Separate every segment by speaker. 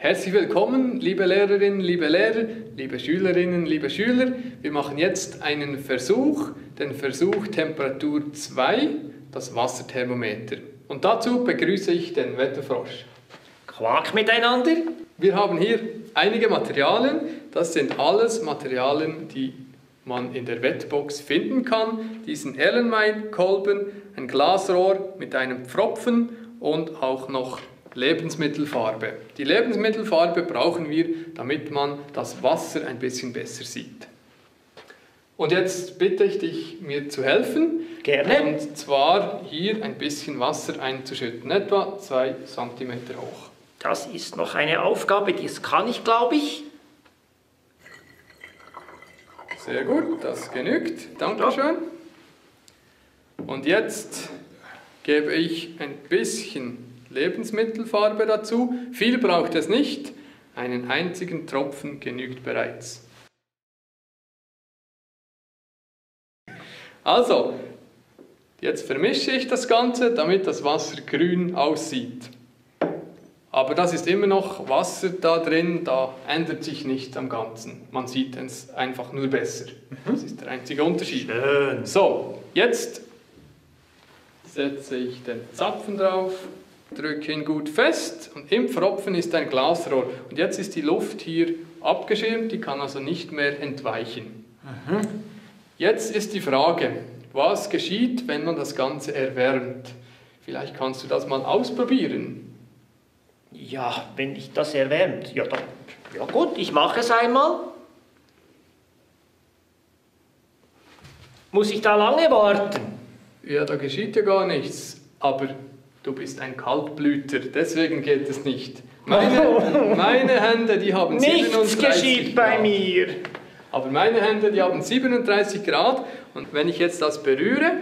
Speaker 1: Herzlich willkommen, liebe Lehrerinnen, liebe Lehrer, liebe Schülerinnen, liebe Schüler. Wir machen jetzt einen Versuch, den Versuch Temperatur 2, das Wasserthermometer. Und dazu begrüße ich den Wetterfrosch.
Speaker 2: Quark miteinander.
Speaker 1: Wir haben hier einige Materialien. Das sind alles Materialien, die man in der Wettbox finden kann. Diesen Erlenmein-Kolben, ein Glasrohr mit einem Pfropfen und auch noch Lebensmittelfarbe. Die Lebensmittelfarbe brauchen wir, damit man das Wasser ein bisschen besser sieht. Und jetzt bitte ich dich, mir zu helfen.
Speaker 2: Gerne.
Speaker 1: Und zwar hier ein bisschen Wasser einzuschütten, etwa 2 cm hoch.
Speaker 2: Das ist noch eine Aufgabe, das kann ich, glaube ich.
Speaker 1: Sehr gut, das genügt. Dankeschön. Und jetzt gebe ich ein bisschen Lebensmittelfarbe dazu. Viel braucht es nicht. Einen einzigen Tropfen genügt bereits. Also, jetzt vermische ich das Ganze, damit das Wasser grün aussieht. Aber das ist immer noch Wasser da drin, da ändert sich nichts am Ganzen. Man sieht es einfach nur besser. Das ist der einzige Unterschied.
Speaker 2: Schön.
Speaker 1: So, jetzt setze ich den Zapfen drauf, drücke ihn gut fest und im Pfropfen ist ein Glasrohr. Und jetzt ist die Luft hier abgeschirmt, die kann also nicht mehr entweichen. Jetzt ist die Frage, was geschieht, wenn man das Ganze erwärmt? Vielleicht kannst du das mal ausprobieren.
Speaker 2: Ja, wenn ich das erwärmt. Ja, dann, ja gut, ich mache es einmal. Muss ich da lange warten?
Speaker 1: Ja, da geschieht ja gar nichts, aber du bist ein Kaltblüter, deswegen geht es nicht. Meine, meine Hände, die haben
Speaker 2: Nichts
Speaker 1: 37
Speaker 2: geschieht bei mir.
Speaker 1: Aber meine Hände, die haben 37 Grad und wenn ich jetzt das berühre,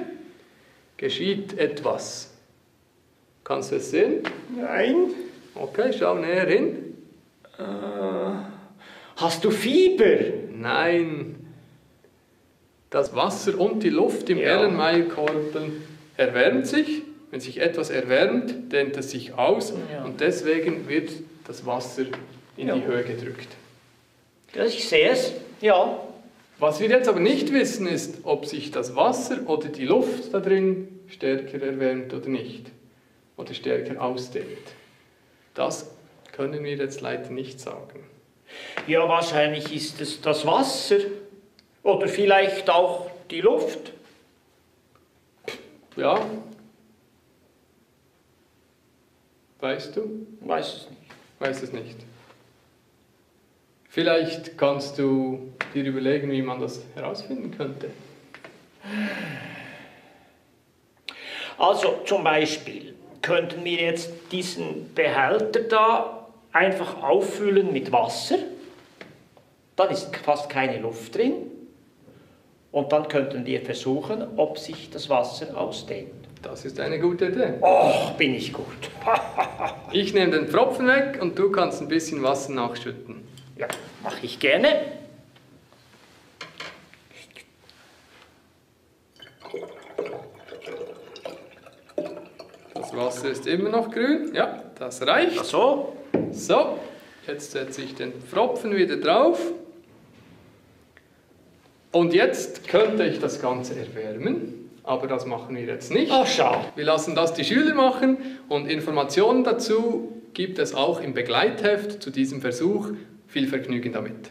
Speaker 1: geschieht etwas. Kannst du es sehen?
Speaker 2: Nein.
Speaker 1: Okay, schau näher hin.
Speaker 2: Hast du Fieber?
Speaker 1: Nein. Das Wasser und die Luft im
Speaker 2: Ja.
Speaker 1: Erlenmeyer-Korben erwärmt sich. Wenn sich etwas erwärmt, dehnt es sich aus
Speaker 2: Ja.
Speaker 1: und deswegen wird das Wasser in
Speaker 2: Ja.
Speaker 1: die Höhe gedrückt.
Speaker 2: Ich sehe es. Ja.
Speaker 1: Was wir jetzt aber nicht wissen, ist, ob sich das Wasser oder die Luft da drin stärker erwärmt oder nicht. Oder stärker ausdehnt. Das können wir jetzt leider nicht sagen.
Speaker 2: Ja, wahrscheinlich ist es das Wasser. Oder vielleicht auch die Luft.
Speaker 1: Ja? Weißt du?
Speaker 2: Weiß es nicht.
Speaker 1: Weiß es nicht. Vielleicht kannst du dir überlegen, wie man das herausfinden könnte.
Speaker 2: Also zum Beispiel könnten wir jetzt diesen Behälter da einfach auffüllen mit Wasser. Dann ist fast keine Luft drin. Und dann könnten wir versuchen, ob sich das Wasser ausdehnt.
Speaker 1: Das ist eine gute Idee.
Speaker 2: Oh, bin ich gut.
Speaker 1: Ich nehme den Pfropfen weg und du kannst ein bisschen Wasser nachschütten.
Speaker 2: Ja, mache ich gerne.
Speaker 1: Das Wasser ist immer noch grün. Ja, das reicht.
Speaker 2: So.
Speaker 1: So, jetzt setze ich den Pfropfen wieder drauf. Und jetzt könnte ich das Ganze erwärmen, aber das machen wir jetzt nicht.
Speaker 2: Ach, schau.
Speaker 1: Wir lassen das die Schüler machen und Informationen dazu gibt es auch im Begleitheft zu diesem Versuch. Viel Vergnügen damit.